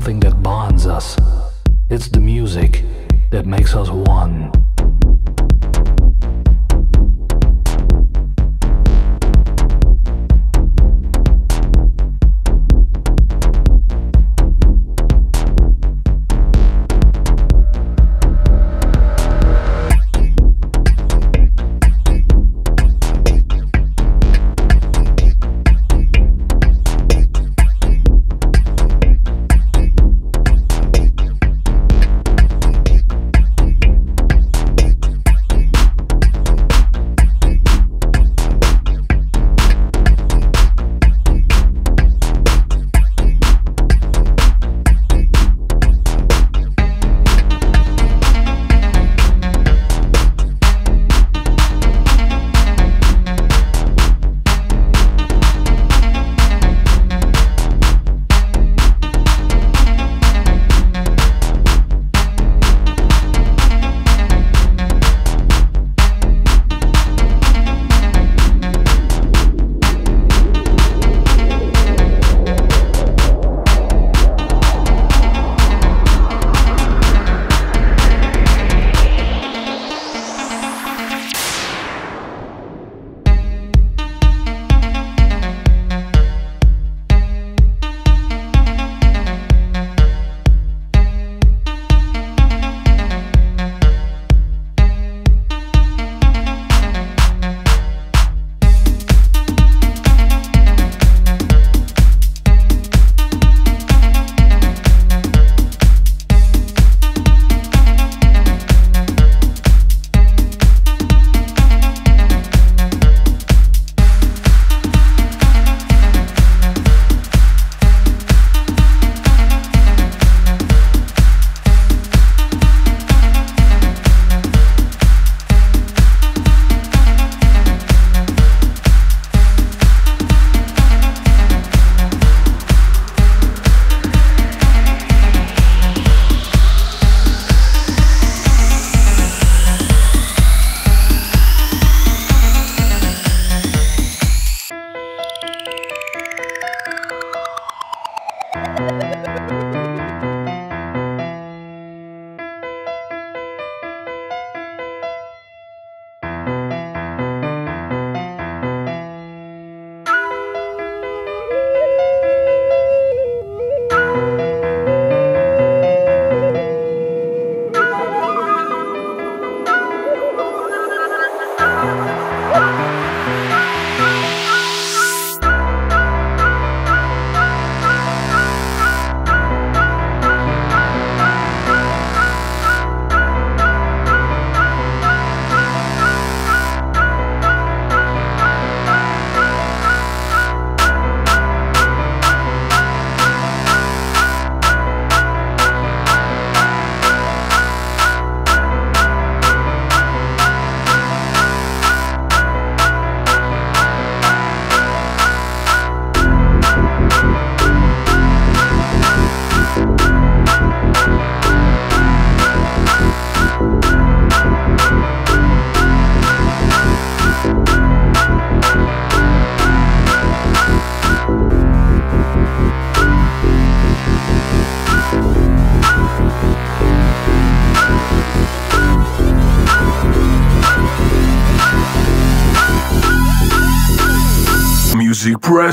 something that bonds us. It's the music that makes us one.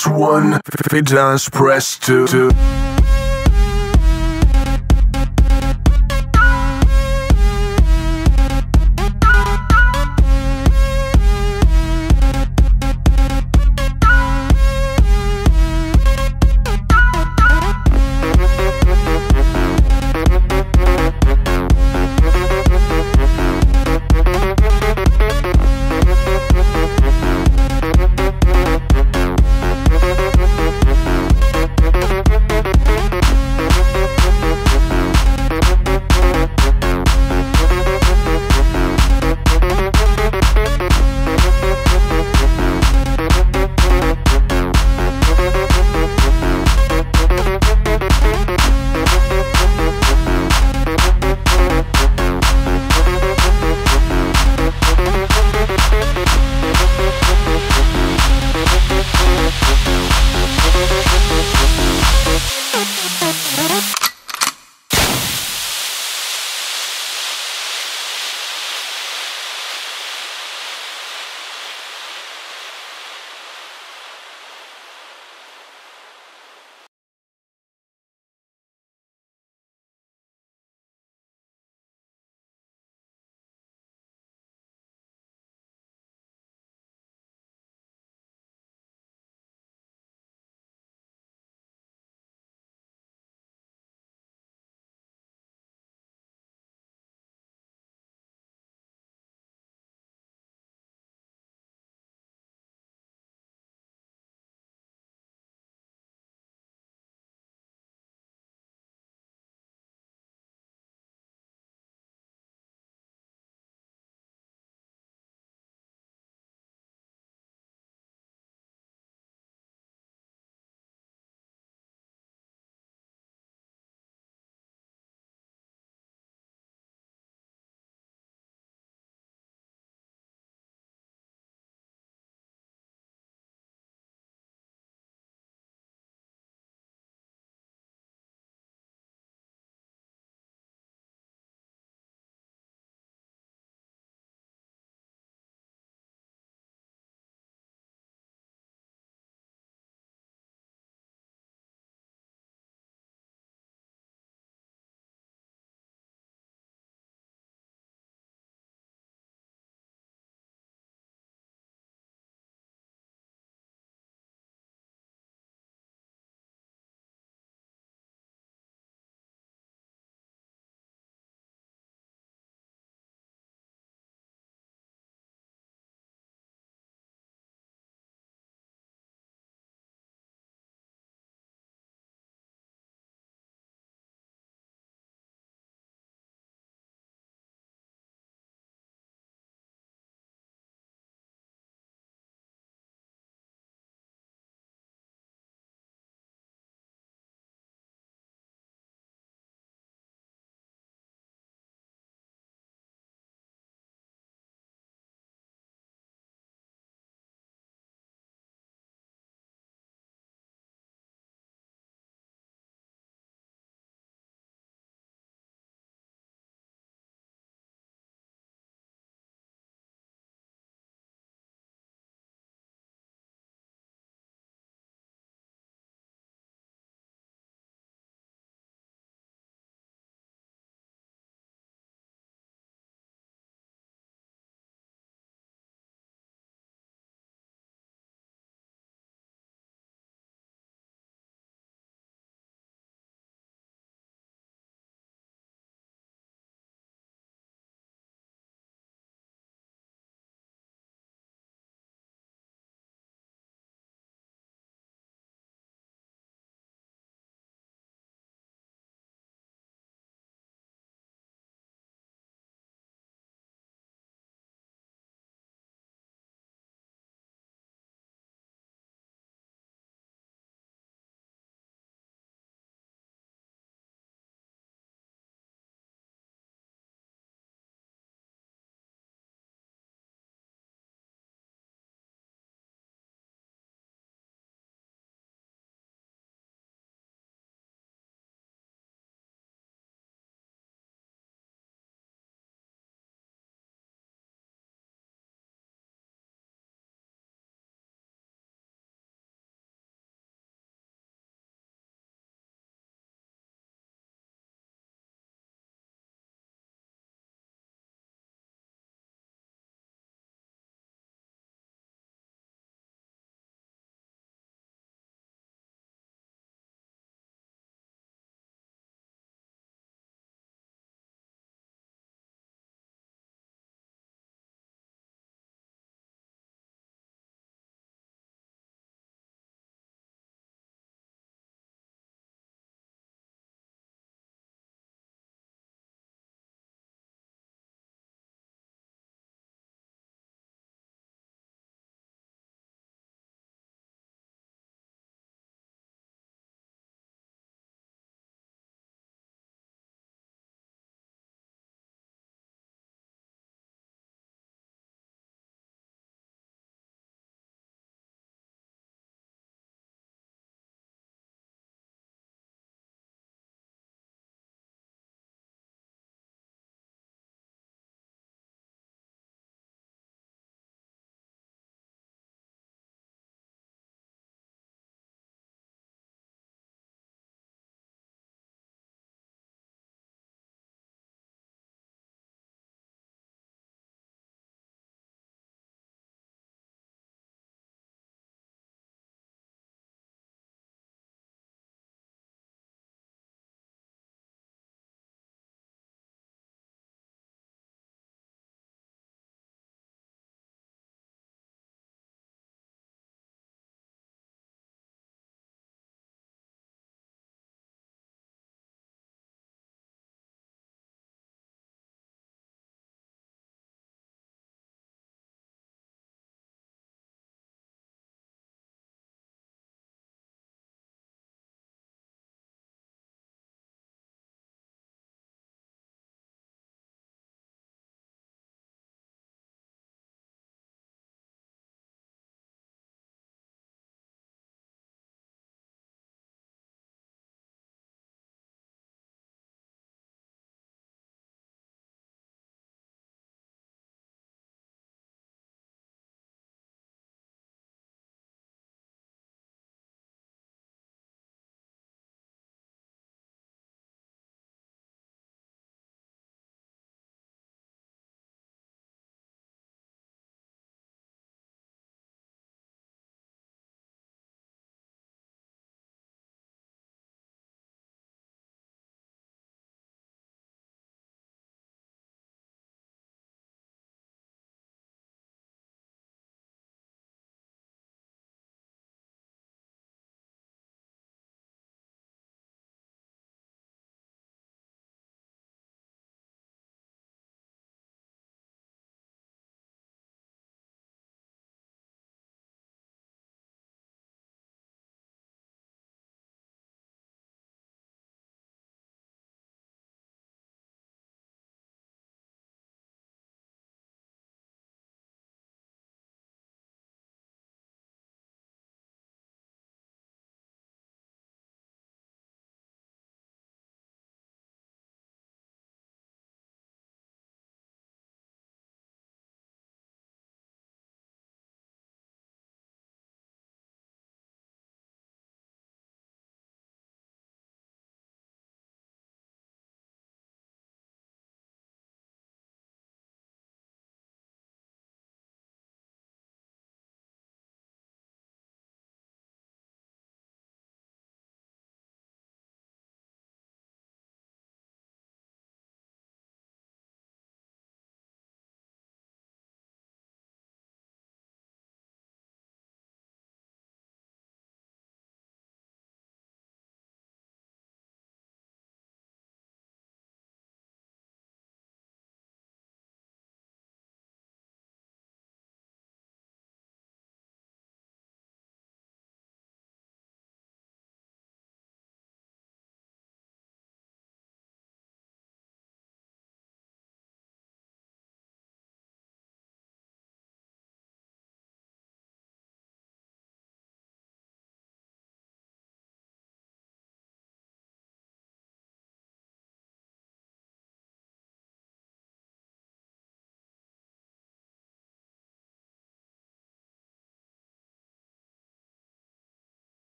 Press one, fit dance press two. two.